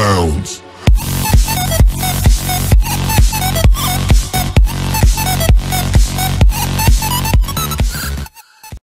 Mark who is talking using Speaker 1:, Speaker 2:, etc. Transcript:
Speaker 1: bounds.